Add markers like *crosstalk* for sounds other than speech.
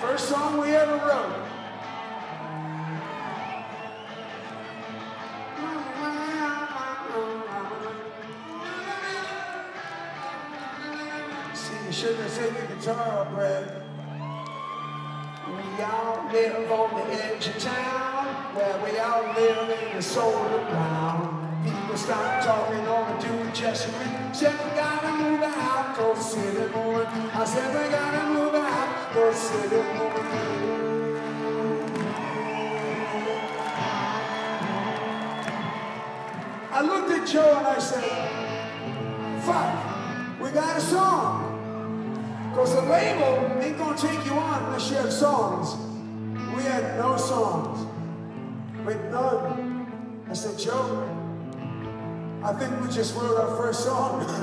First song we ever wrote. See, you shouldn't have taken the guitar, Brad. We all live on the edge of town, where we all live in the soul of the ground. People start talking on the do just me. Said we gotta move out, go city moving. I said we gotta I looked at Joe and I said, fuck, we got a song. Because the label ain't gonna take you on unless you have songs. We had no songs. Wait, none. I said, Joe, I think we just wrote our first song. *laughs*